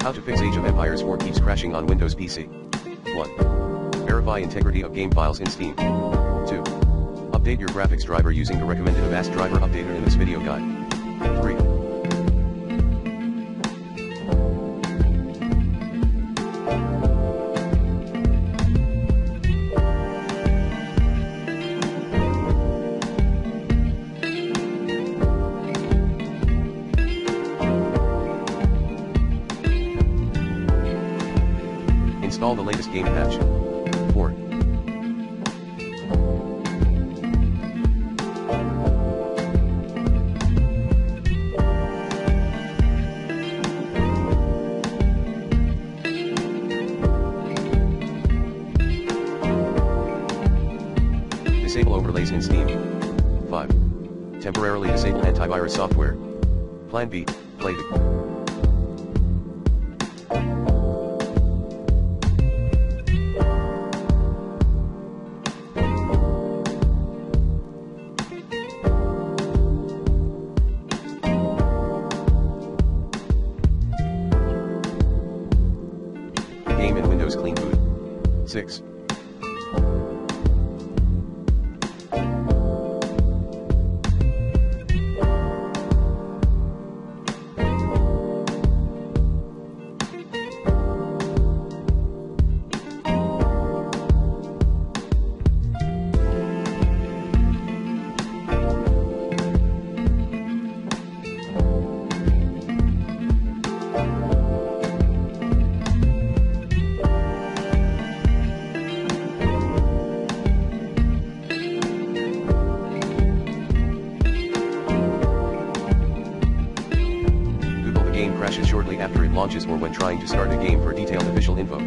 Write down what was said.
How to fix Age of Empires 4 keeps crashing on Windows PC. 1. Verify integrity of game files in Steam. 2. Update your graphics driver using the recommended Avast driver updater in this video guide. 3. Install the latest game patch. 4. Disable overlays in Steam. 5. Temporarily disable antivirus software. Plan B, play the Clean Boot. 6. The game crashes shortly after it launches or when trying to start a game for detailed official info.